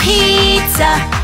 Pizza!